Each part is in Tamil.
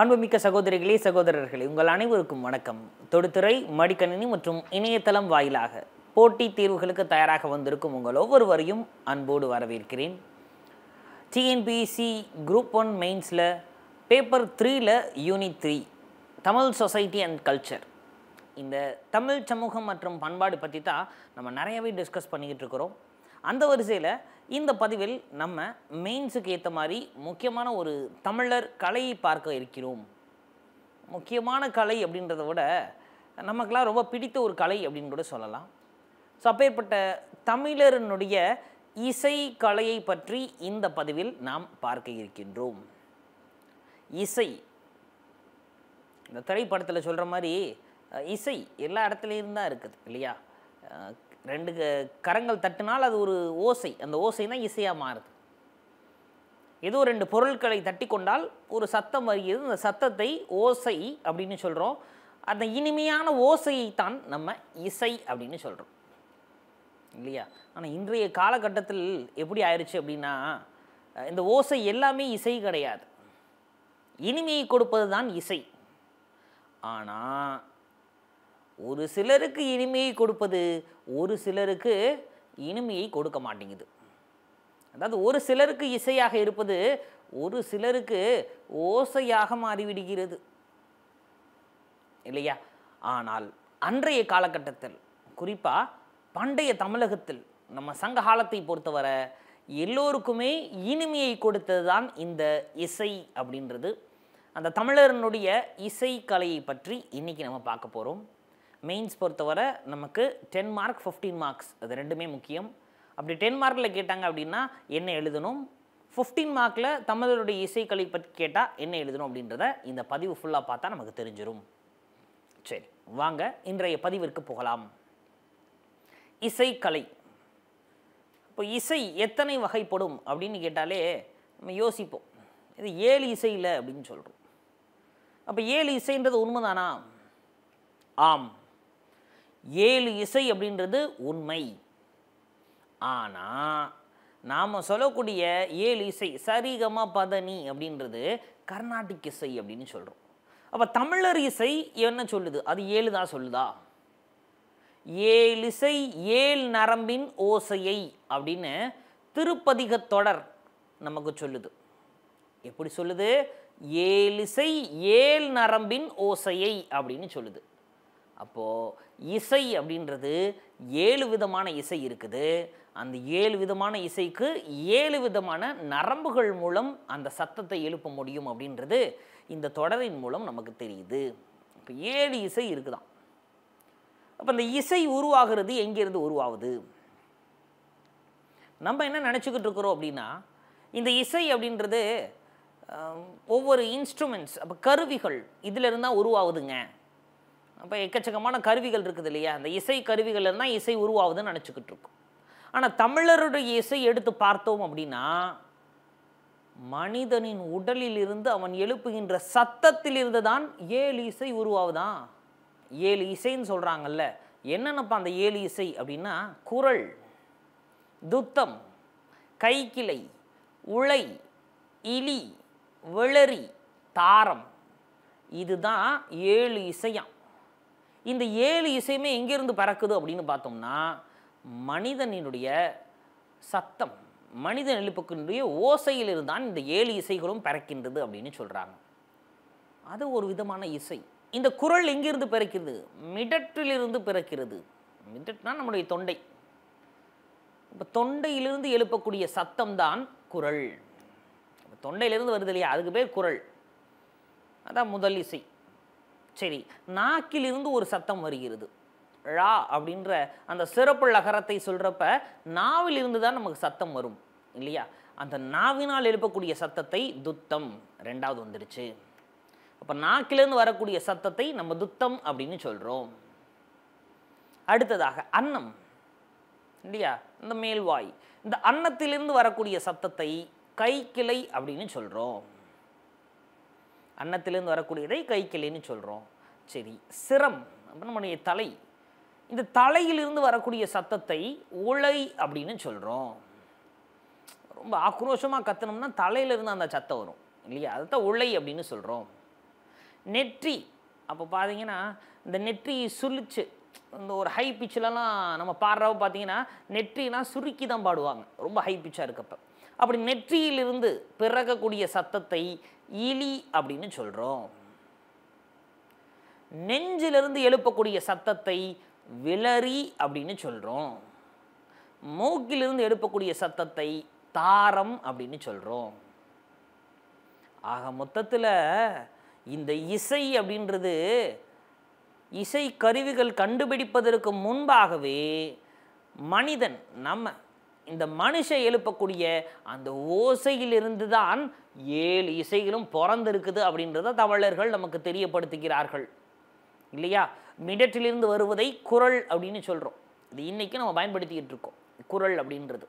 அன்புமிக்க சகோதரிகளே சகோதரர்களே உங்கள் அனைவருக்கும் வணக்கம். தொடுத்துறை மடிக்கணினி மற்றும் இணையதளம் வாயிலாக போட்டி தேர்வுகளுக்கு தயாராக வந்திருக்கும் உங்கள் ஒவ்வொருவரையும் அன்போடு வரவேற்கிறேன். டிஎன்பிசி குரூப் ஒன் மெயின்ஸில் பேப்பர் த்ரீல unit three Tamil society and culture இந்த தமிழ் சமூகம் மற்றும் பண்பாடு பற்றி தான் நம்ம நிறையவே டிஸ்கஸ் பண்ணிக்கிட்டு இருக்கிறோம். அந்த வரிசையில் இந்த பதிவில் நம்ம மெயின்ஸுக்கு ஏற்ற மாதிரி முக்கியமான ஒரு தமிழர் கலையை பார்க்க இருக்கிறோம். முக்கியமான கலை அப்படின்றத விட நமக்கெல்லாம் ரொம்ப பிடித்த ஒரு கலை அப்படின்னு கூட சொல்லலாம். ஸோ அப்பேற்பட்ட தமிழரனுடைய இசை கலையை பற்றி இந்த பதிவில் நாம் பார்க்க இருக்கின்றோம். இசை. இந்த திரைப்படத்தில் சொல்கிற மாதிரி இசை எல்லா இடத்துலையும் தான் இருக்குது இல்லையா? ரெண்டு க- கரங்கள் தட்டினால் அது ஒரு ஓசை. அந்த ஓசை தான் இசையாக மாறுது. ஏதோ ரெண்டு பொருட்களை தட்டி கொண்டால் ஒரு சத்தம் வருகிறது. அந்த சத்தத்தை ஓசை அப்படின்னு சொல்கிறோம் அந்த இனிமையான ஓசையை தான் நம்ம இசை அப்படின்னு சொல்கிறோம் இல்லையா? ஆனால் இன்றைய காலகட்டத்தில் எப்படி ஆயிடுச்சு அப்படின்னா இந்த ஓசை எல்லாமே இசை கிடையாது. இனிமையை கொடுப்பது தான் இசை. ஆனால் ஒரு சிலருக்கு இனிமையை கொடுப்பது ஒரு சிலருக்கு இனிமையை கொடுக்க மாட்டேங்குது. அதாவது ஒரு சிலருக்கு இசையாக இருப்பது ஒரு சிலருக்கு ஓசையாக மாறிவிடுகிறது. இல்லையா? ஆனால் அன்றைய காலகட்டத்தில் குறிப்பாக பண்டைய தமிழகத்தில் நம்ம சங்க காலத்தை பொறுத்தவரை எல்லோருக்குமே இனிமையை கொடுத்தது தான் இந்த இசை அப்படின்றது. அந்த தமிழரனுடைய இசை கலையை பற்றி இன்றைக்கி நம்ம பார்க்க போகிறோம் மெயின்ஸ் பொறுத்தவரை நமக்கு டென் மார்க் 15 மார்க்ஸ் அது ரெண்டுமே முக்கியம். அப்படி டென் மார்க்கில் கேட்டாங்க அப்படின்னா என்ன எழுதணும்? 15 மார்க்கில் தமிழருடைய இசைக்கலை பற்றி கேட்டால் என்ன எழுதணும் அப்படின்றத இந்த பதிவு ஃபுல்லாக பார்த்தா நமக்கு தெரிஞ்சிடும் சரி வாங்க இன்றைய பதிவிற்கு போகலாம். இசைக்கலை. இப்போ இசை எத்தனை வகைப்படும் அப்படின்னு கேட்டாலே நம்ம யோசிப்போம். இது ஏழு இசையில் அப்படின்னு சொல்கிறோம் அப்போ ஏழு இசைன்றது உண்மைதானா? ஆம். ஏழு இசை அப்படின்றது உண்மை. ஆனால் நாம் சொல்லக்கூடிய ஏழு இசை சரிகம பதனி அப்படின்றது கர்நாடிக் இசை அப்படின்னு சொல்கிறோம் அப்போ தமிழர் இசை என்ன சொல்லுது? அது ஏழு தான் சொல்லுதா? ஏழு இசை ஏழ் நரம்பின் ஓசையை அப்படின்னு திருப்பதிக தொடர் நமக்கு சொல்லுது. எப்படி சொல்லுது? ஏழிசை ஏழ் நரம்பின் ஓசையை அப்படின்னு சொல்லுது. அப்போது இசை அப்படின்றது ஏழு விதமான இசை இருக்குது. அந்த ஏழு விதமான இசைக்கு ஏழு விதமான நரம்புகள் மூலம் அந்த சத்தத்தை எழுப்ப முடியும் அப்படின்றது இந்த தொடரின் மூலம் நமக்கு தெரியுது. இப்போ ஏழு இசை இருக்குதான் அப்போ இந்த இசை உருவாகிறது எங்கேருந்து உருவாகுது? நம்ம என்ன நினச்சிக்கிட்டு இருக்கிறோம் அப்படின்னா இந்த இசை அப்படின்றது ஒவ்வொரு இன்ஸ்ட்ருமெண்ட்ஸ் அப்போ கருவிகள் இதிலிருந்து தான் உருவாகுதுங்க. அப்போ எக்கச்சக்கமான கருவிகள் இருக்குது இல்லையா? அந்த இசை கருவிகள் இருந்தால் இசை உருவாகுதுன்னு நினச்சிக்கிட்டு இருக்கும். ஆனால் தமிழருடைய இசை எடுத்து பார்த்தோம் அப்படின்னா மனிதனின் உடலில் இருந்து அவன் எழுப்புகின்ற சத்தத்திலிருந்து தான் ஏழு இசை உருவாகுதான் ஏழு இசைன்னு சொல்கிறாங்கல்ல என்னென்னப்பா அந்த ஏழு இசை அப்படின்னா குரல் துத்தம் கைக்கிளை உளை இலி விளரி தாரம். இதுதான் ஏழு இசையாம் இந்த ஏழு இசையுமே எங்கேருந்து பறக்குது அப்படின்னு பார்த்தோம்னா மனிதனினுடைய சத்தம் மனிதன் எழுப்புக்கினுடைய ஓசையிலிருந்து தான் இந்த ஏழு இசைகளும் பறக்கின்றது அப்படின்னு சொல்கிறாங்க அது ஒரு விதமான இசை. இந்த குரல் எங்கிருந்து பிறக்கிறது? மிடற்றிலிருந்து பிறக்கிறது. மிடட்னா நம்முடைய தொண்டை. இப்போ தொண்டையிலிருந்து எழுப்பக்கூடிய சத்தம் தான் குரல் தொண்டையிலிருந்து வருது இல்லையா? அதுக்கு பேர் குரல். அதான் முதல் இசை. சரி நாக்கிலிருந்து ஒரு சத்தம் வருகிறது. ழா அப்படின்ற அந்த சிறப்பு லகரத்தை சொல்கிறப்ப நாவிலிருந்து தான் நமக்கு சத்தம் வரும் இல்லையா? அந்த நாவினால் எழுப்பக்கூடிய சத்தத்தை துத்தம் ரெண்டாவது வந்துடுச்சு அப்போ நாக்கிலேருந்து வரக்கூடிய சத்தத்தை நம்ம துத்தம் அப்படின்னு சொல்கிறோம் அடுத்ததாக அன்னம் இல்லையா? இந்த மேல்வாய். இந்த அன்னத்திலிருந்து வரக்கூடிய சத்தத்தை கைக்கிளை அப்படின்னு சொல்கிறோம் அன்னத்திலிருந்து வரக்கூடியதை கைக்கிளின்னு சொல்கிறோம் சரி சிரம் அப்போ நம்முடைய தலை. இந்த தலையிலிருந்து வரக்கூடிய சத்தத்தை உலை அப்படின்னு சொல்கிறோம் ரொம்ப ஆக்ரோஷமாக கத்தனோம்னா தலையிலிருந்து அந்த சத்தம் வரும். இல்லையா? அதுதான் உலை அப்படின்னு சொல்கிறோம் நெற்றி. அப்போ பார்த்தீங்கன்னா இந்த நெற்றி சுழிச்சு இந்த ஒரு ஹை பிச்சிலலாம் நம்ம பாடுறவ பார்த்தீங்கன்னா நெற்றினா சுருக்கி தான் பாடுவாங்க. ரொம்ப ஹை பிச்சாக இருக்கப்போ. அப்படி நெற்றியிலிருந்து பிறக்கக்கூடிய சத்தத்தை இலி அப்படின்னு சொல்கிறோம் நெஞ்சிலிருந்து எழுப்பக்கூடிய சத்தத்தை விளரி அப்படின்னு சொல்கிறோம் மூக்கிலிருந்து எழுப்பக்கூடிய சத்தத்தை தாரம் அப்படின்னு சொல்கிறோம் ஆக மொத்தத்தில் இந்த இசை அப்படின்றது இசை கருவிகள் கண்டுபிடிப்பதற்கு முன்பாகவே மனிதன் நம்ம இந்த மனுஷ எழுப்பக்கூடிய அந்த ஓசையிலிருந்து தான் ஏழு இசைகளும் பிறந்திருக்குது அப்படின்றத தமிழர்கள் நமக்கு தெரியப்படுத்துகிறார்கள். இல்லையா? மிடற்றிலிருந்து வருவதை குரல் அப்படின்னு சொல்கிறோம் இது இன்னைக்கு நம்ம பயன்படுத்திக்கிட்டு இருக்கோம். குரல் அப்படின்றது.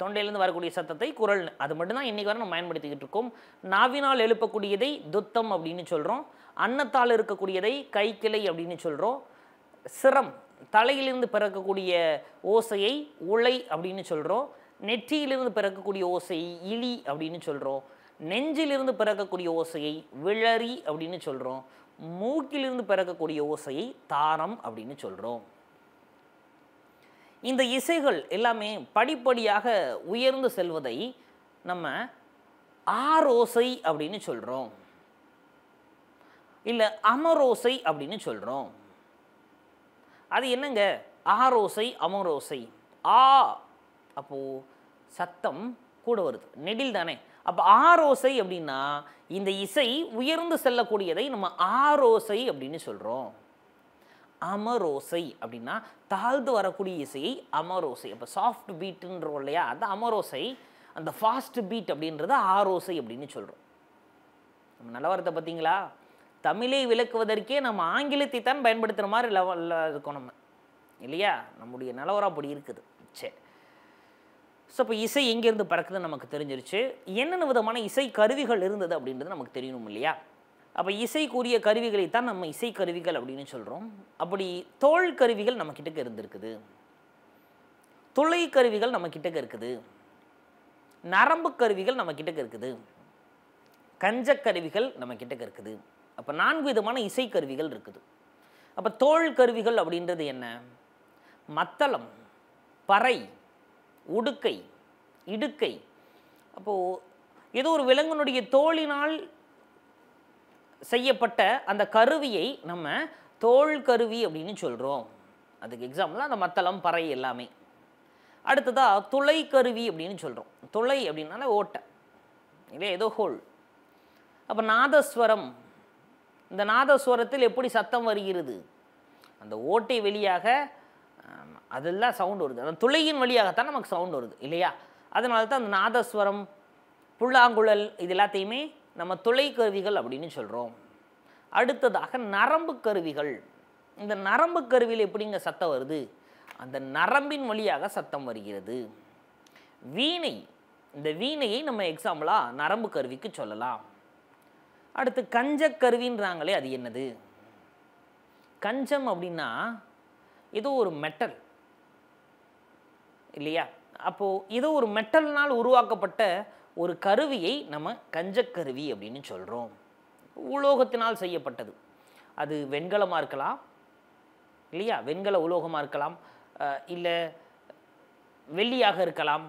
தொண்டையிலிருந்து வரக்கூடிய சத்தத்தை குரல் அது மட்டும்தான் இன்னைக்கு வரை நம்ம பயன்படுத்திக்கிட்டு இருக்கோம். நாவினால் எழுப்பக்கூடியதை துத்தம் அப்படின்னு சொல்கிறோம் அன்னத்தால் இருக்கக்கூடியதை கைக்கிளை அப்படின்னு சொல்கிறோம் சிரம் தலையிலிருந்து பிறக்கக்கூடிய ஓசையை உலை அப்படின்னு சொல்கிறோம் நெற்றியிலிருந்து பிறக்கக்கூடிய ஓசையை இலி அப்படின்னு சொல்கிறோம் நெஞ்சிலிருந்து பிறக்கக்கூடிய ஓசையை விளறி அப்படின்னு சொல்கிறோம் மூக்கிலிருந்து பிறக்கக்கூடிய ஓசையை தாரம் அப்படின்னு சொல்கிறோம் இந்த இசைகள் எல்லாமே படிப்படியாக உயர்ந்து செல்வதை நம்ம ஆரோசை அப்படின்னு சொல்கிறோம் இல்லை அமரோசை அப்படின்னு சொல்கிறோம் அது என்னங்க? ஆரோசை அமரோசை. ஆ அப்போது சத்தம் கூட வருது. நெடில் தானே. அப்போ ஆரோசை அப்படின்னா இந்த இசை உயர்ந்து செல்லக்கூடியதை நம்ம ஆரோசை அப்படின்னு சொல்கிறோம் அமரோசை அப்படின்னா தாழ்ந்து வரக்கூடிய இசையை அமரோசை. அப்போ சாஃப்ட் பீட்டுன்றோம் இல்லையா? அந்த அமரோசை அந்த ஃபாஸ்ட் பீட் அப்படின்றத ஆரோசை அப்படின்னு சொல்கிறோம் நம்ம நிலவரத்தை பார்த்தீங்களா? தமிழை விளக்குவதற்கே நம்ம ஆங்கிலத்தை தான் பயன்படுத்துகிற மாதிரி லெவலில் இருக்கோம் நம்ம. இல்லையா? நம்முடைய நிலவரம் அப்படி இருக்குது. சரி ஸோ இப்போ இசை எங்கேருந்து பறக்குதுன்னு நமக்கு தெரிஞ்சிருச்சு. என்னென்ன விதமான இசை கருவிகள் இருந்தது அப்படின்றது நமக்கு தெரியணும் இல்லையா? அப்போ இசைக்குரிய கருவிகளை தான் நம்ம இசை கருவிகள் அப்படின்னு சொல்கிறோம் அப்படி தோல் கருவிகள் நம்ம இருந்திருக்குது. துளை கருவிகள் நம்ம கிட்டக்க இருக்குது. நரம்பு கருவிகள் நம்ம இருக்குது. கஞ்சக் கருவிகள் நம்ம இருக்குது. அப்போ நான்கு விதமான இசைக்கருவிகள் இருக்குது. அப்போ தோல் கருவிகள் அப்படின்றது என்ன? மத்தளம் பறை உடுக்கை இடுக்கை. அப்போது ஏதோ ஒரு விலங்கினுடைய தோளினால் செய்யப்பட்ட அந்த கருவியை நம்ம தோல் கருவி அப்படின்னு சொல்கிறோம் அதுக்கு எக்ஸாம்பிள் அந்த மத்தளம் பறை எல்லாமே. அடுத்ததாக துளை கருவி அப்படின்னு சொல்கிறோம் துளை அப்படின்னால ஓட்டை. இல்லையா? ஏதோ ஹோல் அப்போ நாதஸ்வரம் இந்த நாதஸ்வரத்தில் எப்படி சத்தம் வருகிறது? அந்த ஓட்டை வெளியாக அதெல்லாம் சவுண்ட் வருது. அந்த துளையின் வழியாகத்தான் நமக்கு சவுண்ட் வருது இல்லையா? அதனால தான் அந்த நாதஸ்வரம் புல்லாங்குழல் இது எல்லாத்தையுமே நம்ம துளை கருவிகள் அப்படின்னு சொல்கிறோம் அடுத்ததாக நரம்பு கருவிகள். இந்த நரம்பு கருவியில் எப்படிங்க சத்தம் வருது? அந்த நரம்பின் வழியாக சத்தம் வருகிறது. வீணை. இந்த வீணையை நம்ம எக்ஸாம்பிளாக நரம்பு கருவிக்கு சொல்லலாம். அடுத்து கஞ்சக்கருவின்றாங்களே அது என்னது? கஞ்சம் அப்படின்னா ஏதோ ஒரு மெட்டல் இல்லையா? அப்போது ஏதோ ஒரு மெட்டல்னால் உருவாக்கப்பட்ட ஒரு கருவியை நம்ம கஞ்சக்கருவி அப்படின்னு சொல்கிறோம் உலோகத்தினால் செய்யப்பட்டது. அது வெண்கலமாக இருக்கலாம் இல்லையா? வெண்கல உலோகமாக இருக்கலாம் இல்லை வெள்ளியாக இருக்கலாம்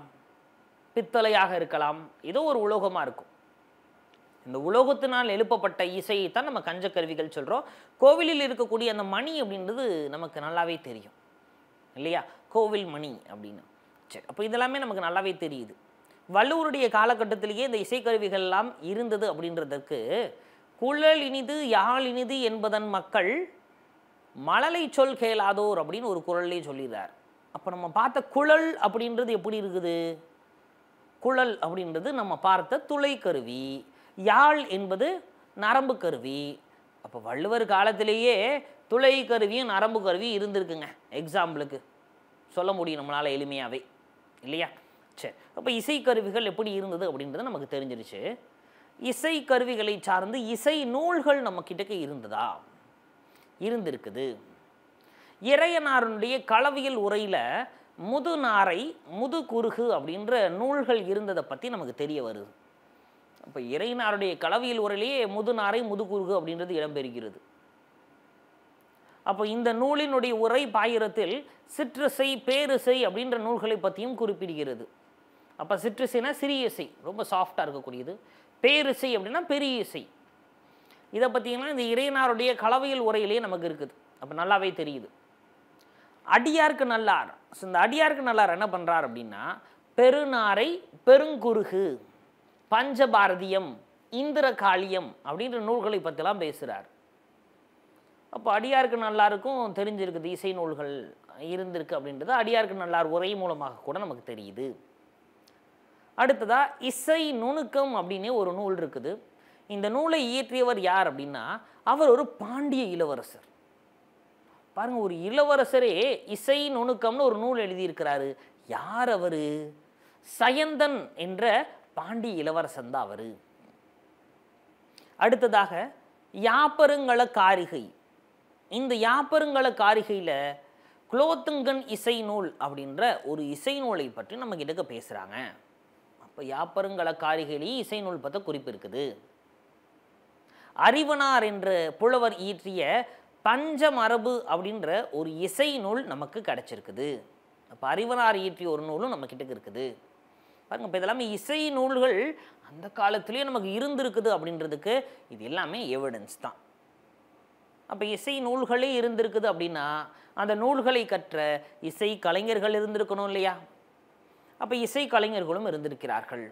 பித்தளையாக இருக்கலாம் ஏதோ ஒரு உலோகமாக இருக்கும். இந்த உலோகத்தினால் எழுப்பப்பட்ட இசையை தான் நம்ம கஞ்சக்கருவிகள் சொல்கிறோம் கோவிலில் இருக்கக்கூடிய அந்த மணி அப்படின்றது நமக்கு நல்லாவே தெரியும். இல்லையா? கோவில் மணி அப்படின்னு. சரி அப்போ இதெல்லாமே நமக்கு நல்லாவே தெரியுது. வள்ளுவருடைய காலகட்டத்திலேயே இந்த இசைக்கருவிகள் எல்லாம் இருந்தது அப்படின்றதற்கு குழல் இனிது யாழ் இனிது என்பதன் மக்கள் மழலை சொல் கேளாதோர் அப்படின்னு ஒரு குரல்லே சொல்லிடுறார். அப்போ நம்ம பார்த்த குழல் அப்படின்றது எப்படி இருக்குது? குழல் அப்படின்றது நம்ம பார்த்த துளை கருவி யாழ் என்பது நரம்பு கருவி. அப்போ வள்ளுவர் காலத்திலேயே துளை கருவியும் நரம்பு கருவியும் இருந்திருக்குங்க எக்ஸாம்பிளுக்கு சொல்ல முடியும் நம்மளால் எளிமையாகவே இல்லையா? சரி அப்போ இசைக்கருவிகள் எப்படி இருந்தது அப்படின்றது நமக்கு தெரிஞ்சிருச்சு. இசை கருவிகளை சார்ந்து இசை நூல்கள் நம்ம கிட்டக்க இருந்ததா? இருந்திருக்குது. இறையனாருடைய களவியல் உரையில் முதுநாரை முதுகுருகு அப்படின்ற நூல்கள் இருந்ததை பற்றி நமக்கு தெரிய வருது. அப்போ இறைநாருடைய கலவியல் உரையிலேயே முதுநாரை முதுகுருகு அப்படின்றது இடம்பெறுகிறது. அப்போ இந்த நூலினுடைய உரை பாயிரத்தில் சிற்றிசை பேரிசை அப்படின்ற நூல்களை பற்றியும் குறிப்பிடுகிறது. அப்போ சிற்றிசைனா சிறிய இசை ரொம்ப சாஃப்டாக இருக்கக்கூடியது. பேரிசை அப்படின்னா பெரிய இசை. இதை பார்த்தீங்கன்னா இந்த இறையனாருடைய கலவையில் உரையிலேயே நமக்கு இருக்குது. அப்போ நல்லாவே தெரியுது. அடியார்க்கு நல்லார் இந்த அடியார்க்கு நல்லார் என்ன பண்ணுறார் அப்படின்னா பெருநாரை பெருங்குருகு பஞ்சபாரதியம் இந்திர காளியம் அப்படின்ற நூல்களை பற்றிலாம் பேசுகிறார் அப்போ அடியாருக்கு நல்லாருக்கும் தெரிஞ்சிருக்குது இசை நூல்கள் இருந்திருக்கு அப்படின்றது அடியாருக்கு நல்லார் உரை மூலமாக கூட நமக்கு தெரியுது. அடுத்ததாக இசை நுணுக்கம் அப்படின்னே ஒரு நூல் இருக்குது. இந்த நூலை இயற்றியவர் யார் அப்படின்னா அவர் ஒரு பாண்டிய இளவரசர். பாருங்க ஒரு இளவரசரே இசை நுணுக்கம்னு ஒரு நூல் எழுதியிருக்கிறாரு. யார் அவர்? சயந்தன் என்ற பாண்டி இளவரசன் தான் அவர். அடுத்ததாக யாப்பருங்கள காரிகை. இந்த யாப்பருங்கள காரிகையில் குலோத்துங்கன் இசை நூல் அப்படின்ற ஒரு இசை நூலை பற்றி நம்ம கிட்டக்க பேசுகிறாங்க அப்போ யாப்பருங்கள காரிகையிலேயே இசை நூல் பற்றி குறிப்பு இருக்குது. அறிவனார் என்ற புலவர் இயற்றிய பஞ்சமரபு அப்படின்ற ஒரு இசை நூல் நமக்கு கிடைச்சிருக்குது. அப்போ அறிவனார் இயற்றிய ஒரு நூலும் நம்ம கிட்டக்க இருக்குது. பாருங்கள் இப்போ இதெல்லாமே இசை நூல்கள் அந்த காலத்துலேயே நமக்கு இருந்திருக்குது அப்படின்றதுக்கு இது எல்லாமே எவிடன்ஸ் தான். அப்போ இசை நூல்களே இருந்திருக்குது அப்படின்னா அந்த நூல்களை கற்ற இசை கலைஞர்கள் இருந்திருக்கணும் இல்லையா? அப்போ இசை கலைஞர்களும் இருந்திருக்கிறார்கள்.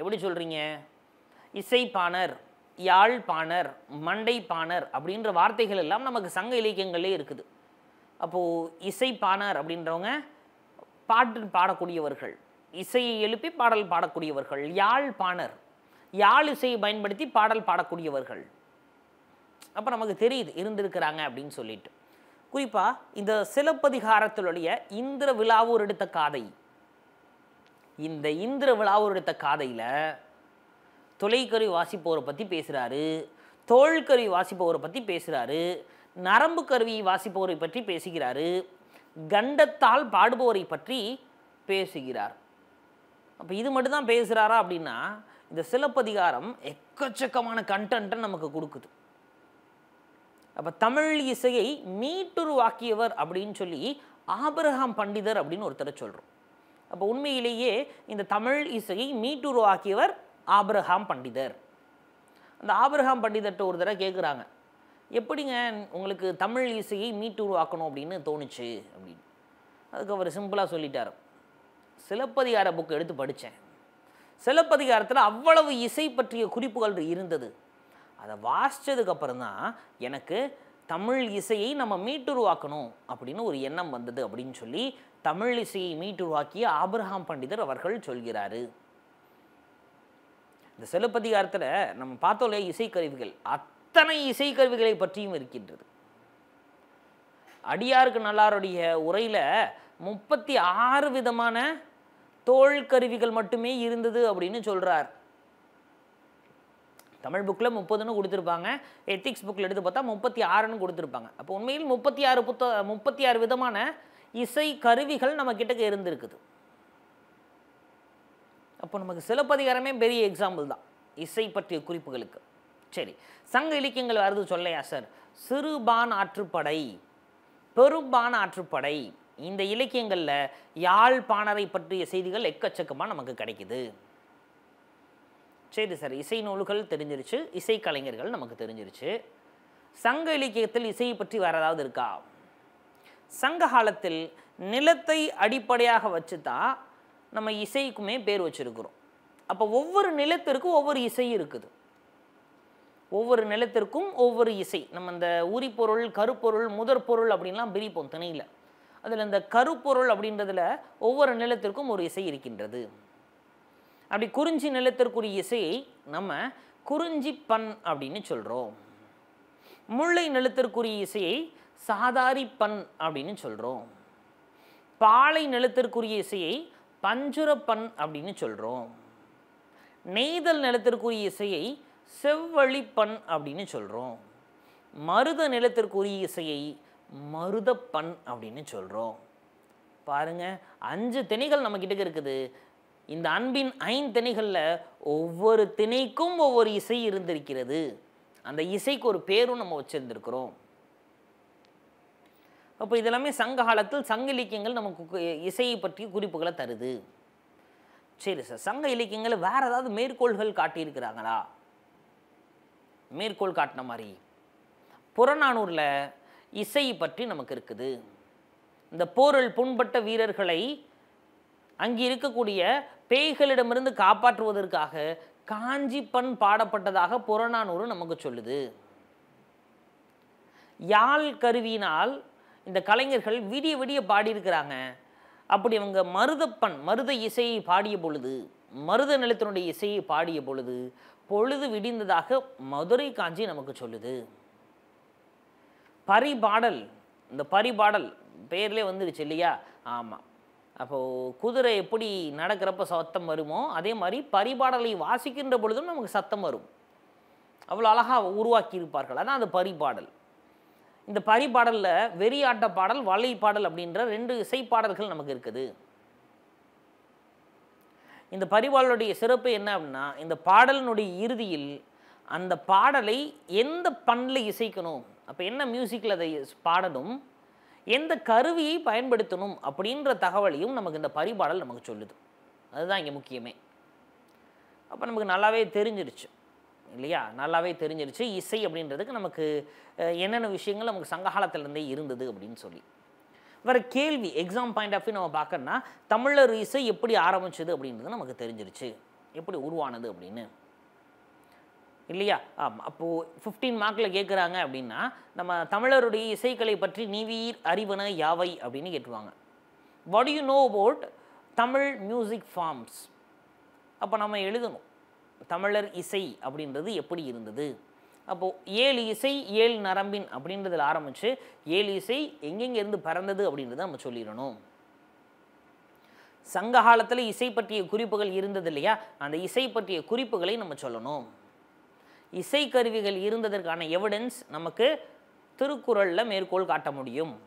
எப்படி சொல்கிறீங்க இசைப்பாணர் யாழ்ப்பாணர் மண்டைப்பாணர் அப்படின்ற வார்த்தைகள் எல்லாம் நமக்கு சங்க இலக்கியங்களே இருக்குது. அப்போது இசைப்பாணர் அப்படின்றவங்க பாட்டு பாடக்கூடியவர்கள். இசையை எழுப்பி பாடல் பாடக்கூடியவர்கள். யாழ்ப்பாணர் யாழ் இசையை பயன்படுத்தி பாடல் பாடக்கூடியவர்கள். அப்போ நமக்கு தெரியுது இருந்திருக்கிறாங்க அப்படின்னு சொல்லிட்டு. குறிப்பாக இந்த சிலப்பதிகாரத்தினுடைய இந்திர விழாவூர் எடுத்த காதை. இந்த இந்திர விழாவூர் எடுத்த காதையில் தொலைக்கறி வாசிப்பவரை பற்றி பேசுகிறாரு தோள்கறி வாசிப்பவரை பற்றி பேசுகிறாரு நரம்பு கருவி வாசிப்பவரை பற்றி பேசுகிறாரு கண்டத்தால் பாடுபவரை பற்றி பேசுகிறார். அப்போ இது மட்டும் தான் பேசுகிறாரா அப்படின்னா இந்த சிலப்பதிகாரம் எக்கச்சக்கமான கண்டென்ட்டை நமக்கு கொடுக்குது. அப்போ தமிழ் இசையை மீட்டுருவாக்கியவர் அப்படின்னு சொல்லி ஆபிரகாம் பண்டிதர் அப்படின்னு ஒருத்தரை சொல்கிறோம் அப்போ உண்மையிலேயே இந்த தமிழ் இசையை மீட்டுருவாக்கியவர் ஆபிரகாம் பண்டிதர். அந்த ஆபிரகாம் பண்டிதர்கிட்ட ஒரு தடவை கேட்குறாங்க எப்படிங்க உங்களுக்கு தமிழ் இசையை மீட்டு உருவாக்கணும் அப்படின்னு தோணுச்சு? அப்படின்னு. அதுக்கு அவர் சிம்பிளாக சொல்லிட்டார் சிலப்பதிகார புக் எடுத்து படித்தேன். சிலப்பதிகாரத்தில் அவ்வளவு இசை பற்றிய குறிப்புகள் இருந்தது. அதை வாசித்ததுக்கு அப்புறம் தான் எனக்கு தமிழ் இசையை நம்ம மீட்டுருவாக்கணும் அப்படின்னு ஒரு எண்ணம் வந்தது அப்படின்னு சொல்லி தமிழ் இசையை மீட்டுருவாக்கிய ஆபிரஹாம் பண்டிதர் அவர்கள் சொல்கிறாரு. இந்த சிலப்பதிகாரத்தில் நம்ம பார்த்தோம்ல இசைக்கருவிகள்? அத்தனை இசைக்கருவிகளை பற்றியும் இருக்கின்றது. அடியாருக்கு நல்லாருடைய உரையில் முப்பத்தி ஆறு விதமான தோல் கருவிகள் மட்டுமே இருந்தது அப்படின்னு சொல்கிறார் தமிழ் புக்கில் முப்பதுன்னு கொடுத்துருப்பாங்க. எத்திக்ஸ் புக்கில் எடுத்து பார்த்தா முப்பத்தி ஆறுன்னு கொடுத்துருப்பாங்க. அப்போ உண்மையில் முப்பத்தி ஆறு புத்த முப்பத்தி ஆறு விதமான இசை கருவிகள் நம்ம கிட்டக்க இருந்திருக்குது. அப்போ நமக்கு சிலப்பதிகாரமே பெரிய எக்ஸாம்பிள் தான். இசை பற்றிய குறிப்புகளுக்கு. சரி சங்க இலக்கியங்கள் வருது சொல்லையா சார் சிறுபான் ஆற்றுப்படை பெரும்பான் ஆற்றுப்படை. இந்த இலக்கியங்களில் யாழ்ப்பாணரை பற்றிய செய்திகள் எக்கச்சக்கமாக நமக்கு கிடைக்குது. சரி சார் இசை நூல்கள் தெரிஞ்சிருச்சு இசை கலைஞர்கள் நமக்கு தெரிஞ்சிருச்சு. சங்க இலக்கியத்தில் இசையை பற்றி வேறு ஏதாவது இருக்கா? சங்க காலத்தில் நிலத்தை அடிப்படையாக வச்சு தான் நம்ம இசைக்குமே பேர் வச்சிருக்கிறோம். அப்போ ஒவ்வொரு நிலத்திற்கும் ஒவ்வொரு இசை இருக்குது. ஒவ்வொரு நிலத்திற்கும் ஒவ்வொரு இசை. நம்ம இந்த உரிப்பொருள் கருப்பொருள் முதற் பொருள் அப்படின்லாம் பிரிப்போம் திணையில். அதில் இந்த கருப்பொருள் அப்படின்றதுல ஒவ்வொரு நிலத்திற்கும் ஒரு இசை இருக்கின்றது. அப்படி குறிஞ்சி நிலத்திற்குரிய இசையை நம்ம குறிஞ்சி பண் அப்படின்னு சொல்கிறோம் முல்லை நிலத்திற்குரிய இசையை சாதாரி பண் அப்படின்னு சொல்கிறோம் பாலை நிலத்திற்குரிய இசையை பஞ்சுரப்பண் அப்படின்னு சொல்கிறோம் நெய்தல் நிலத்திற்குரிய இசையை செவ்வழிப்பண் அப்படின்னு சொல்கிறோம் மருத நிலத்திற்குரிய இசையை மருதப்பண் அப்படின்னு சொல்கிறோம் பாருங்க அஞ்சு திணைகள் நம்மக்கிட்ட இருக்குது. இந்த அன்பின் ஐந்திணைகளில் ஒவ்வொரு திணைக்கும் ஒவ்வொரு இசை இருந்திருக்கிறது. அந்த இசைக்கு ஒரு பேரும் நம்ம வச்சுருந்துருக்குறோம். அப்போ இதெல்லாமே சங்க காலத்தில் சங்க இலக்கியங்கள் நமக்கு இசையை பற்றிய குறிப்புகளை தருது. சரி சார் சங்க இலக்கியங்கள் வேறு ஏதாவது மேற்கோள்கள் காட்டியிருக்கிறாங்களா? மேற்கோள் காட்டின மாதிரி. புறநானூரில் இசை பற்றி நமக்கு இருக்குது. இந்த போரில் புண்பட்ட வீரர்களை அங்கே இருக்கக்கூடிய பேய்களிடமிருந்து காப்பாற்றுவதற்காக காஞ்சி பண் பாடப்பட்டதாக புறநானூறு நமக்கு சொல்லுது. யாழ் கருவியினால் இந்த கலைஞர்கள் விடிய விடிய பாடியிருக்கிறாங்க. அப்படி அவங்க மருதப்பண் மருத இசையை பாடிய பொழுது மருத நிலத்தினுடைய இசையை பாடிய பொழுது பொழுது விடிந்ததாக மதுரை காஞ்சி நமக்கு சொல்லுது. பரிபாடல் இந்த பரிபாடல் பேர்லேயே வந்துடுச்சு இல்லையா? ஆமாம் அப்போது குதிரை எப்படி நடக்கிறப்ப சத்தம் வருமோ அதே மாதிரி பரிபாடலை வாசிக்கின்ற பொழுதும் நமக்கு சத்தம் வரும். அவ்வளோ அழகாக உருவாக்கி இருப்பார்கள் அதான் அந்த பரிபாடல். இந்த பரிபாடலில் வெறியாட்ட பாடல் வலை பாடல் அப்படின்ற ரெண்டு இசைப்பாடல்கள் நமக்கு இருக்குது. இந்த பரிபாடலுடைய சிறப்பு என்ன அப்படின்னா இந்த பாடலினுடைய இறுதியில் அந்த பாடலை எந்த பண்ணில் இசைக்கணும்? அப்போ என்ன மியூசிக்கில் அதை பாடணும்? எந்த கருவியை பயன்படுத்தணும்? அப்படின்ற தகவலையும் நமக்கு இந்த பரிபாடல் நமக்கு சொல்லுது. அதுதான் இங்கே முக்கியமே. அப்போ நமக்கு நல்லாவே தெரிஞ்சிருச்சு. இல்லையா? நல்லாவே தெரிஞ்சிருச்சு. இசை அப்படின்றதுக்கு நமக்கு என்னென்ன விஷயங்கள் நமக்கு சங்ககாலத்திலேருந்தே இருந்தது அப்படின்னு சொல்லி. வேறு கேள்வி எக்ஸாம் பாயிண்ட் ஆஃப் வியூ நம்ம பார்க்கணும்னா தமிழர் இசை எப்படி ஆரம்பிச்சது அப்படின்றது நமக்கு தெரிஞ்சிருச்சு. எப்படி உருவானது அப்படின்னு. இல்லையா? அப்போது ஃபிஃப்டீன் மார்க்கில் கேட்குறாங்க அப்படின்னா நம்ம தமிழருடைய இசைக்கலை பற்றி நீவீர் அறிவன யாவை அப்படின்னு கேட்டுருவாங்க. What you know about Tamil music forms அப்போ நம்ம எழுதணும். தமிழர் இசை அப்படின்றது எப்படி இருந்தது? அப்போது ஏழு இசை ஏழு நரம்பின் அப்படின்றதில் ஆரம்பித்து ஏழு இசை எங்கெங்கேருந்து பறந்தது அப்படின்றத நம்ம சொல்லிடணும். சங்க காலத்தில் இசை பற்றிய குறிப்புகள் இருந்தது இல்லையா? அந்த இசை பற்றிய குறிப்புகளை நம்ம சொல்லணும். இசைக்கருவிகள் இருந்ததற்கான எவிடன்ஸ் நமக்கு திருக்குறளில் மேற்கோள் காட்ட முடியும்.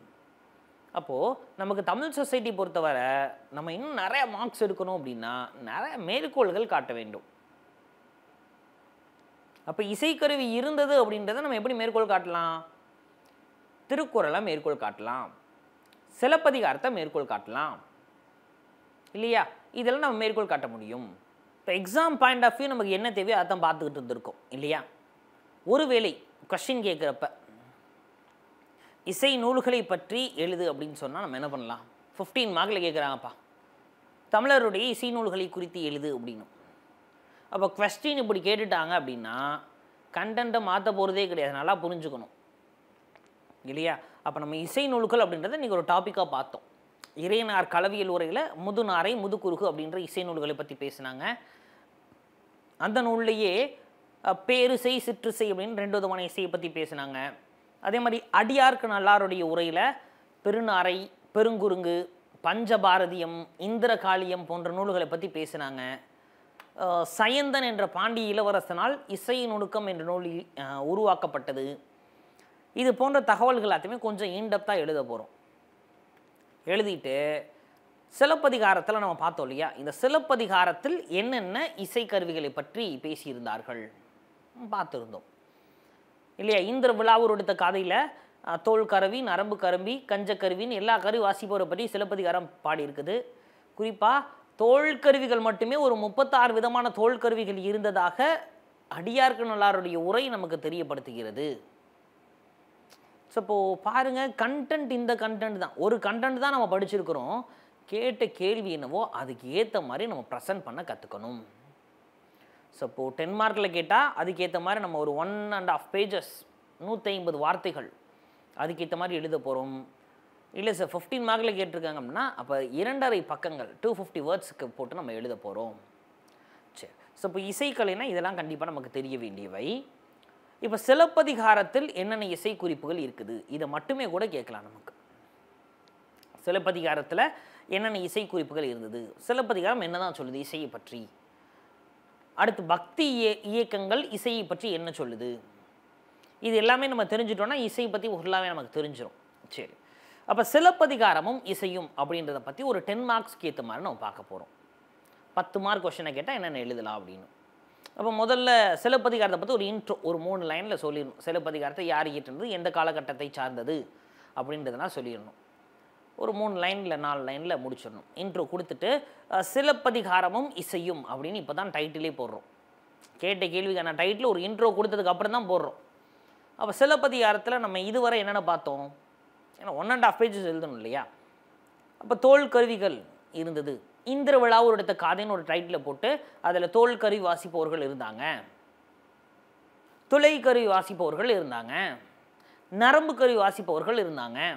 அப்போது நமக்கு தமிழ் சொசைட்டி பொறுத்தவரை நம்ம இன்னும் நிறைய மார்க்ஸ் எடுக்கணும் அப்படின்னா நிறைய மேற்கோள்கள் காட்ட வேண்டும். அப்போ இசைக்கருவி இருந்தது அப்படின்றத நம்ம எப்படி மேற்கோள் காட்டலாம்? திருக்குறளை மேற்கோள் காட்டலாம். சிலப்பதிகாரத்தை மேற்கோள் காட்டலாம். இல்லையா? இதெல்லாம் நம்ம மேற்கோள் காட்ட முடியும். இப்போ எக்ஸாம் பாயிண்ட் ஆஃப் வியூ நமக்கு என்ன தேவையோ அதை தான் பார்த்துக்கிட்டு இருந்திருக்கோம் இல்லையா? ஒருவேளை கொஸ்டின் கேட்குறப்ப இசை நூல்களை பற்றி எழுது அப்படின்னு சொன்னால் நம்ம என்ன பண்ணலாம்? ஃபிஃப்டீன் மார்க்கில் கேட்குறாங்கப்பா. தமிழருடைய இசை நூல்களை குறித்து எழுது அப்படின்னு அப்போ கொஸ்டின் இப்படி கேட்டுட்டாங்க அப்படின்னா கண்டென்ட்டை மாற்ற போகிறதே கிடையாது நல்லா புரிஞ்சுக்கணும் இல்லையா? அப்போ நம்ம இசை நூல்கள் அப்படின்றத இன்றைக்கி ஒரு டாப்பிக்காக பார்த்தோம். இறையனார் கலவியல் உரையில் முதுநாரை முதுகுருகு அப்படின்ற இசை நூல்களை பற்றி பேசினாங்க. அந்த நூல்லையே பேருசை பேரிசை சிற்றிசை அப்படின்னு ரெண்டு விதமான இசையை பற்றி பேசினாங்க. அதே மாதிரி அடியார்க்கு நல்லாருடைய உரையில் பெருநாரை பெருங்குறுங்கு பஞ்சபாரதியம் இந்திரகாளியம் போன்ற நூல்களை பற்றி பேசினாங்க. சயந்தன் என்ற பாண்டிய இளவரசனால் இசை நுணுக்கம் என்ற நூல் உருவாக்கப்பட்டது. இது போன்ற தகவல்கள் எல்லாத்தையுமே கொஞ்சம் இன்டெப்த்தாக எழுத போகிறோம் எழுதிட்டு சிலப்பதிகாரத்தில் நம்ம பார்த்தோம் இல்லையா? இந்த சிலப்பதிகாரத்தில் என்னென்ன இசைக்கருவிகளை பற்றி பேசியிருந்தார்கள்? பார்த்துருந்தோம். இல்லையா? இந்திர விழாவூர் எடுத்த கதையில் தோல் கருவி நரம்பு கரும்பி கஞ்சக்கருவின்னு எல்லா கருவி வாசிப்போரை பற்றி சிலப்பதிகாரம் பாடியிருக்குது. குறிப்பாக தோல் கருவிகள் மட்டுமே ஒரு முப்பத்தாறு விதமான தோல் கருவிகள் இருந்ததாக அடியார்கள் நல்லாருடைய உரை நமக்கு தெரியப்படுத்துகிறது. ஸோ இப்போது பாருங்கள் கண்டென்ட் இந்த கண்டென்ட் தான். ஒரு கண்டென்ட் தான் நம்ம படிச்சிருக்கிறோம். கேட்ட கேள்வி என்னவோ அதுக்கு ஏற்ற மாதிரி நம்ம ப்ரெசென்ட் பண்ண கற்றுக்கணும் ஸோ இப்போது டென் மார்க்கில் கேட்டால் அதுக்கேற்ற மாதிரி நம்ம ஒரு ஒன் அண்ட் ஆஃப் பேஜஸ் நூற்றி ஐம்பது வார்த்தைகள் அதுக்கேற்ற மாதிரி எழுத போகிறோம் இல்லை சார் ஃபிஃப்டீன் மார்க்கில் கேட்டிருக்காங்க அப்படின்னா அப்போ இரண்டரை பக்கங்கள் டூ ஃபிஃப்டி வேர்ட்ஸுக்கு போட்டு நம்ம எழுத போகிறோம் சரி. ஸோ இப்போ இசைக்கலைனா இதெல்லாம் கண்டிப்பாக நமக்கு தெரிய வேண்டியவை. இப்போ சிலப்பதிகாரத்தில் என்னென்ன இசை குறிப்புகள் இருக்குது? இதை மட்டுமே கூட கேட்கலாம் நமக்கு. சிலப்பதிகாரத்தில் என்னென்ன இசை குறிப்புகள் இருந்தது? சிலப்பதிகாரம் என்னதான் சொல்லுது? இசையை பற்றி. அடுத்து பக்தி இய- இயக்கங்கள் இசையை பற்றி என்ன சொல்லுது? இது எல்லாமே நம்ம தெரிஞ்சிட்டோம்னா இசையை பற்றி ஃபுல்லாகவே நமக்கு தெரிஞ்சிடும் சரி. அப்போ சிலப்பதிகாரமும் இசையும் அப்படின்றத பற்றி ஒரு டென் மார்க்ஸ்க்கு ஏற்ற மாதிரி நம்ம பார்க்க போகிறோம் பத்து மார்க் கொஷனை கேட்டால் என்னென்ன எழுதலாம் அப்படின்னு. அப்போ முதல்ல சிலப்பதிகாரத்தை பற்றி ஒரு இன்ட்ரோ ஒரு மூணு லைனில் சொல்லிடணும். சிலப்பதிகாரத்தை யார் இயற்றினது எந்த காலகட்டத்தை சார்ந்தது அப்படின்றதெல்லாம் சொல்லிடணும். ஒரு மூணு லைனில் நாலு லைனில் முடிச்சிடணும். இன்ட்ரோ கொடுத்துட்டு சிலப்பதிகாரமும் இசையும் அப்படின்னு இப்போ தான் டைட்டிலே போடுறோம். கேட்ட கேள்விக்கான டைட்டில் ஒரு இன்ட்ரோ கொடுத்ததுக்கு அப்புறம் தான் போடுறோம். அப்போ சிலப்பதிகாரத்தில் நம்ம இதுவரை என்னென்ன பார்த்தோம்? ஏன்னா ஒன் அண்ட் ஆஃப் பேஜஸ் எழுதணும் இல்லையா? அப்போ தோல் கருவிகள் இருந்தது. இந்திர விழாவும் எடுத்த காதைன்னு ஒரு டைட்டில் போட்டு அதில் தோல் கருவி வாசிப்பவர்கள் இருந்தாங்க. துளை கருவி வாசிப்பவர்கள் இருந்தாங்க. நரம்பு கருவி வாசிப்பவர்கள் இருந்தாங்க.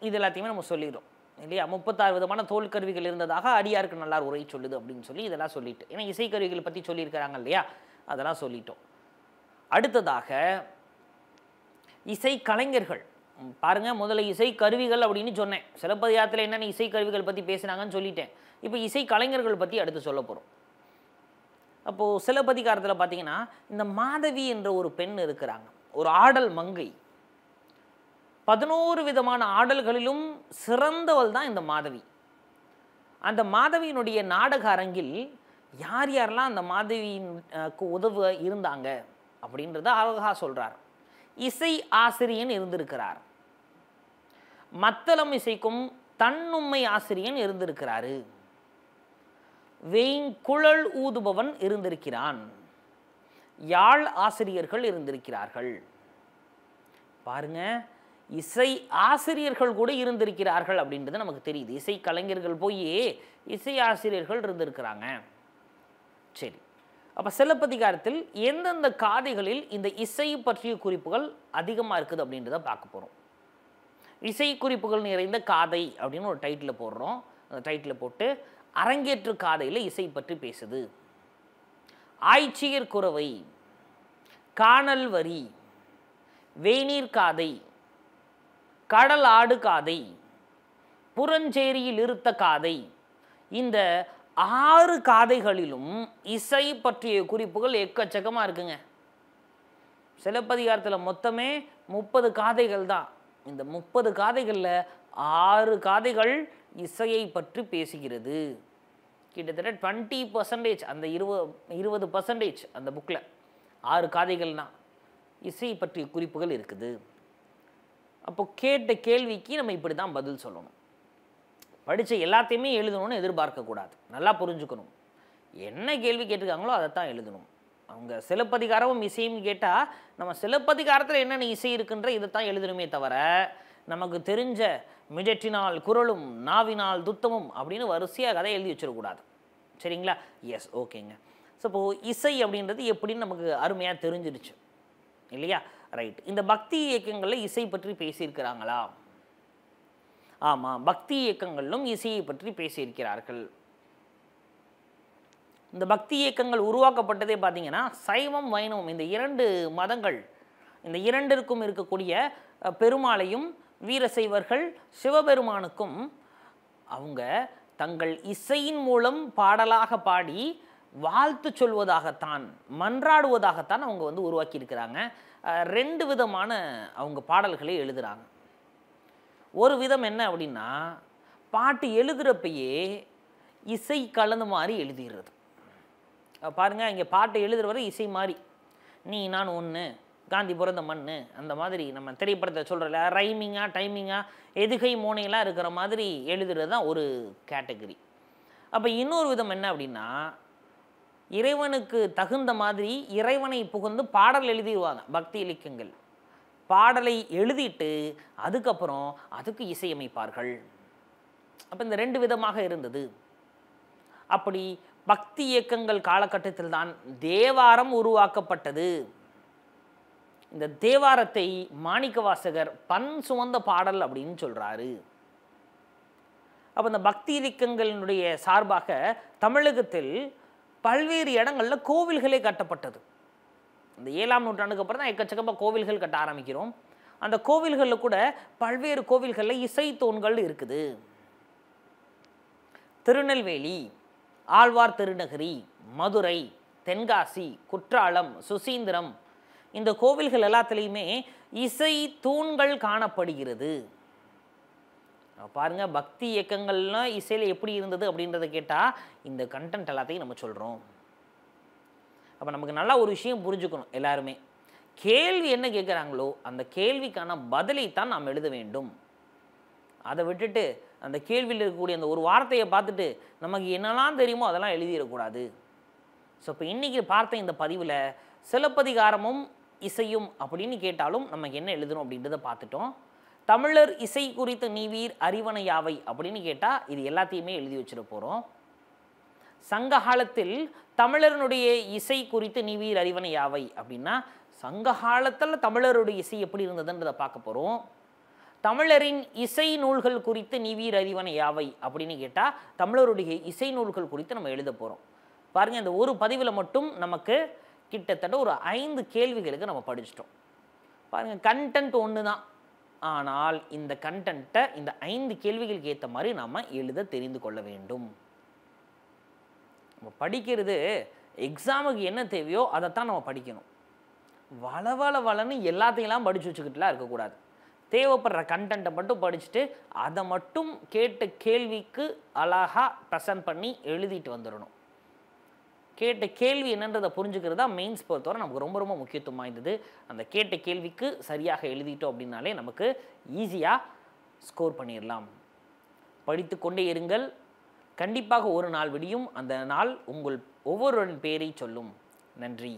இது எல்லாத்தையுமே நம்ம சொல்லிடுறோம் இல்லையா? முப்பத்தாறு விதமான தோல் கருவிகள் இருந்ததாக அடியாருக்கு நல்லார் உரை சொல்லுது அப்படின்னு சொல்லி இதெல்லாம் சொல்லிட்டு ஏன்னா இசைக்கருவிகளை பற்றி சொல்லியிருக்கிறாங்க இல்லையா? அதெல்லாம் சொல்லிட்டோம். அடுத்ததாக இசை கலைஞர்கள் பாருங்கள் பாருங்க முதல்ல இசை கருவிகள் அப்படின்னு சொன்னேன். சிலப்பதிகாரத்தில் என்னென்ன இசை கருவிகள் பற்றி பேசுனாங்கன்னு சொல்லிட்டேன். இப்போ இசை கலைஞர்கள் பற்றி அடுத்து சொல்ல போகிறோம் அப்போது சிலப்பதிகாரத்தில் பார்த்தீங்கன்னா இந்த மாதவி என்ற ஒரு பெண் இருக்கிறாங்க. ஒரு ஆடல் மங்கை. பதினோரு விதமான ஆடல்களிலும் சிறந்தவள் தான் இந்த மாதவி. அந்த மாதவியினுடைய நாடக அரங்கில் யார் யாரெல்லாம் அந்த மாதவியினுக்கு உதவ இருந்தாங்க அப்படின்றத அழகா சொல்கிறார் இசை ஆசிரியன் இருந்திருக்கிறார். மத்தளம் இசைக்கும் தன்னுண்மை ஆசிரியன் இருந்திருக்கிறாரு. வேய்குழல் ஊதுபவன் இருந்திருக்கிறான். யாழ் ஆசிரியர்கள் இருந்திருக்கிறார்கள். பாருங்க இசை ஆசிரியர்கள் கூட இருந்திருக்கிறார்கள் அப்படின்றது நமக்கு தெரியுது. இசை கலைஞர்கள் போய் இசை ஆசிரியர்கள் இருந்திருக்கிறாங்க. சரி அப்போ சிலப்பதிகாரத்தில் எந்தெந்த காதைகளில் இந்த இசை பற்றிய குறிப்புகள் அதிகமாக இருக்குது அப்படின்றத பார்க்க போகிறோம் இசை குறிப்புகள் நிறைந்த காதை அப்படின்னு ஒரு டைட்டில் போடுறோம். அந்த டைட்டில் போட்டு அரங்கேற்று காதையில் இசை பற்றி பேசுது. ஆய்ச்சியர் குறவை காணல் வரி வேநீர் காதை கடல் ஆடு காதை புறஞ்சேரியில் இருத்த காதை. இந்த ஆறு காதைகளிலும் இசை பற்றிய குறிப்புகள் எக்கச்சக்கமாக இருக்குங்க. சிலப்பதிகாரத்தில் மொத்தமே முப்பது காதைகள் தான். இந்த முப்பது காதைகளில் ஆறு காதைகள் இசையை பற்றி பேசுகிறது. கிட்டத்தட்ட டுவெண்ட்டி பர்சன்டேஜ் அந்த இருபது இருபது பர்சன்டேஜ் அந்த புக்கில் ஆறு காதைகள்னா இசை பற்றிய குறிப்புகள் இருக்குது. அப்போ கேட்ட கேள்விக்கு நம்ம இப்படி தான் பதில் சொல்லணும். படித்த எல்லாத்தையுமே எழுதணும்னு எதிர்பார்க்கக்கூடாது. நல்லா புரிஞ்சுக்கணும். என்ன கேள்வி கேட்டிருக்காங்களோ அதை தான் எழுதணும். அவங்க சிலப்பதிகாரமும் இசையும் கேட்டால் நம்ம சிலப்பதிகாரத்தில் என்னென்ன இசை இருக்குன்ற இதை தான் எழுதணுமே தவிர நமக்கு தெரிஞ்ச மிடற்றினால் குரலும் நாவினால் துத்தமும் அப்படின்னு வரிசையாக கதை எழுதி வச்சிடக்கூடாது. சரிங்களா? எஸ் ஓகேங்க ஸோ இப்போது இசை அப்படின்றது எப்படின்னு நமக்கு அருமையாக தெரிஞ்சிருச்சு. இல்லையா? ரைட் இந்த பக்தி இயக்கங்களில் இசை பற்றி பேசியிருக்கிறாங்களா? ஆமாம் பக்தி இயக்கங்களிலும் இசையை பற்றி பேசியிருக்கிறார்கள். இந்த பக்தி இயக்கங்கள் உருவாக்கப்பட்டதே பார்த்தீங்கன்னா சைவம் வைணவம் இந்த இரண்டு மதங்கள் இந்த இரண்டிற்கும் இருக்கக்கூடிய பெருமாளையும் வீரசைவர்கள் சிவபெருமானுக்கும் அவங்க தங்கள் இசையின் மூலம் பாடலாக பாடி வாழ்த்து சொல்வதாகத்தான் மன்றாடுவதாகத்தான் அவங்க வந்து உருவாக்கியிருக்கிறாங்க. ரெண்டு விதமான அவங்க பாடல்களை எழுதுகிறாங்க ஒரு விதம் என்ன அப்படின்னா பாட்டு எழுதுகிறப்பயே இசை கலந்து மாதிரி எழுதிடுறது. பாருங்கள் இங்கே பாட்டு எழுதுகிற வரை இசை மாதிரி நீ நான் ஒன்று காந்தி பிறந்த மண் அந்த மாதிரி நம்ம திரைப்படத்தை சொல்கிறல ரைமிங்காக டைமிங்காக எதுகை மோனையெல்லாம் இருக்கிற மாதிரி எழுதுறது தான் ஒரு கேட்டகரி அப்போ இன்னொரு விதம் என்ன அப்படின்னா இறைவனுக்கு தகுந்த மாதிரி இறைவனை புகுந்து பாடல் எழுதிடுவாங்க பக்தி இலக்கியங்கள். பாடலை எழுதிட்டு அதுக்கப்புறம் அதுக்கு இசையமைப்பார்கள். அப்போ இந்த ரெண்டு விதமாக இருந்தது. அப்படி பக்தி இயக்கங்கள் காலகட்டத்தில் தான் தேவாரம் உருவாக்கப்பட்டது. இந்த தேவாரத்தை மாணிக்கவாசகர் பண் சுமந்த பாடல் அப்படின்னு சொல்கிறாரு அப்போ இந்த பக்தி இயக்கங்களினுடைய சார்பாக தமிழகத்தில் பல்வேறு இடங்கள்ல கோவில்களே கட்டப்பட்டது. இந்த ஏழாம் நூற்றாண்டுக்கு அப்புறம் தான் எக்கச்சக்கமாக கோவில்கள் கட்ட ஆரம்பிக்கிறோம். அந்த கோவில்களில் கூட பல்வேறு கோவில்களில் இசை தூண்கள் இருக்குது. திருநெல்வேலி ஆழ்வார் திருநகரி மதுரை தென்காசி குற்றாலம் சுசீந்திரம் இந்த கோவில்கள் எல்லாத்துலேயுமே இசை தூண்கள் காணப்படுகிறது. பாருங்க பக்தி இயக்கங்கள்லாம் இசையில் எப்படி இருந்தது அப்படின்றத கேட்டால் இந்த கண்டென்ட் எல்லாத்தையும் நம்ம சொல்கிறோம் அப்போ நமக்கு நல்லா ஒரு விஷயம் புரிஞ்சுக்கணும் எல்லாருமே. கேள்வி என்ன கேட்குறாங்களோ அந்த கேள்விக்கான பதிலை தான் நாம் எழுத வேண்டும். அதை விட்டுட்டு அந்த கேள்வியில் இருக்கக்கூடிய அந்த ஒரு வார்த்தையை பார்த்துட்டு நமக்கு என்னெல்லாம் தெரியுமோ அதெல்லாம் எழுதிடக்கூடாது. ஸோ இப்போ இன்றைக்கி பார்த்த இந்த பதிவில் சிலப்பதிகாரமும் இசையும் அப்படின்னு கேட்டாலும் நமக்கு என்ன எழுதணும் அப்படின்றத பார்த்துட்டோம். தமிழர் இசை குறித்த நீவீர் அறிவன யாவை அப்படின்னு கேட்டால் இது எல்லாத்தையுமே எழுதி வச்சிட போகிறோம் சங்க காலத்தில் இசை குறித்து நீவீர் அறிவன யாவை அப்படின்னா சங்க காலத்தில் தமிழருடைய இசை எப்படி இருந்ததுன்றதை பார்க்க போகிறோம் தமிழரின் இசை நூல்கள் குறித்து நீவீர் அறிவன யாவை? அப்படின்னு கேட்டால் தமிழருடைய இசை நூல்கள் குறித்து நம்ம எழுத போகிறோம் பாருங்கள் இந்த ஒரு பதிவில் மட்டும் நமக்கு கிட்டத்தட்ட ஒரு ஐந்து கேள்விகளுக்கு நம்ம படிச்சிட்டோம். பாருங்கள் கண்டென்ட் ஒன்று தான் ஆனால் இந்த கண்டென்ட்டை இந்த ஐந்து கேள்விகளுக்கு ஏற்ற மாதிரி நாம் எழுத தெரிந்து கொள்ள வேண்டும். நம்ம படிக்கிறது எக்ஸாமுக்கு என்ன தேவையோ அதைத்தான் நம்ம படிக்கணும். வள வள வளன்னு எல்லாத்தையெல்லாம் படித்து வச்சுக்கிட்டுலாம் இருக்கக்கூடாது. தேவைப்படுற கண்டென்ட்டை மட்டும் படிச்சுட்டு அதை மட்டும் கேட்ட கேள்விக்கு அழகாக ப்ரெசன்ட் பண்ணி எழுதிட்டு வந்துடணும். கேட்ட கேள்வி என்னன்றதை புரிஞ்சுக்கிறது தான் மெயின்ஸ் பொறுத்தவரை நமக்கு ரொம்ப ரொம்ப முக்கியத்துவம் வாய்ந்தது. அந்த கேட்ட கேள்விக்கு சரியாக எழுதிட்டோம் அப்படின்னாலே நமக்கு ஈஸியாக ஸ்கோர் பண்ணிடலாம். படித்து கொண்டே இருங்கள். கண்டிப்பாக ஒரு நாள் விடியும். அந்த நாள் உங்கள் ஒவ்வொருவரின் பேரை சொல்லும். நன்றி.